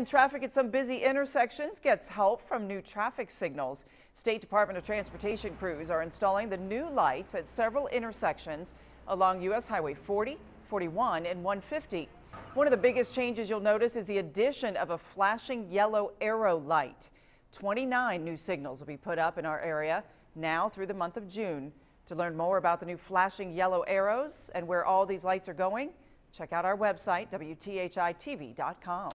And traffic at some busy intersections gets help from new traffic signals. State Department of Transportation crews are installing the new lights at several intersections along U.S. Highway 40, 41, and 150. One of the biggest changes you'll notice is the addition of a flashing yellow arrow light. 29 new signals will be put up in our area now through the month of June. To learn more about the new flashing yellow arrows and where all these lights are going, check out our website, WTHITV.com.